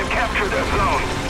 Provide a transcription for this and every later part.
can capture that zone.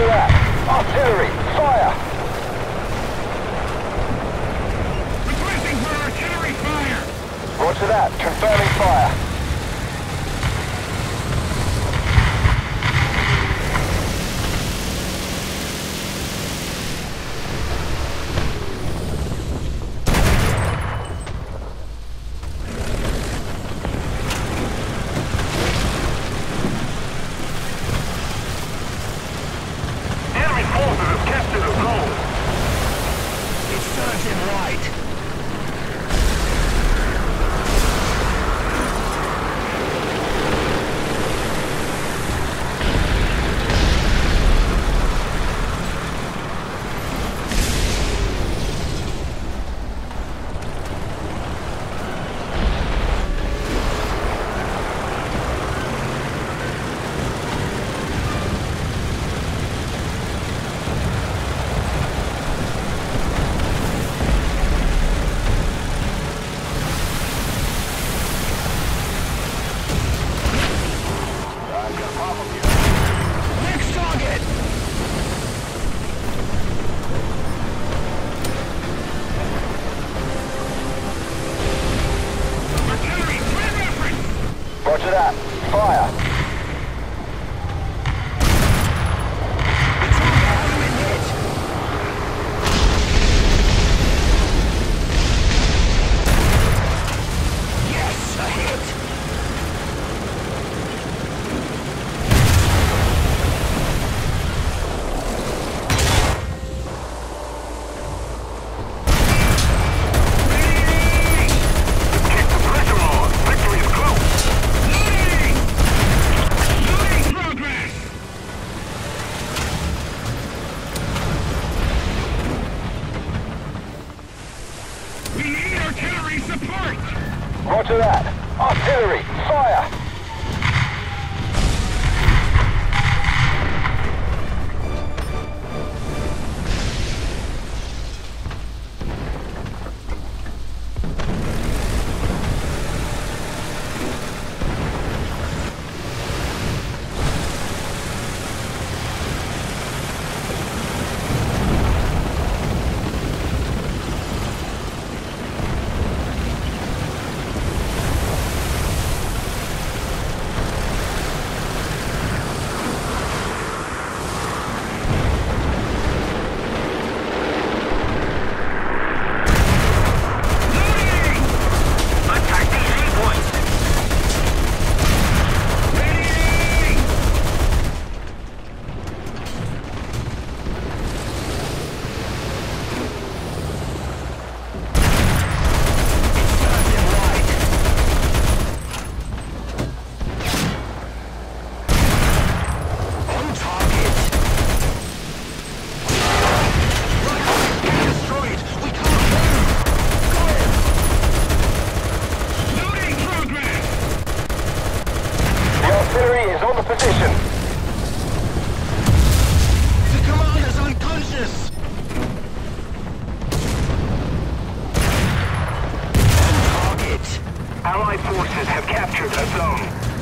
are that. Artillery, fire! Requesting for artillery fire! Roger that. Confirming fire. captured a zone.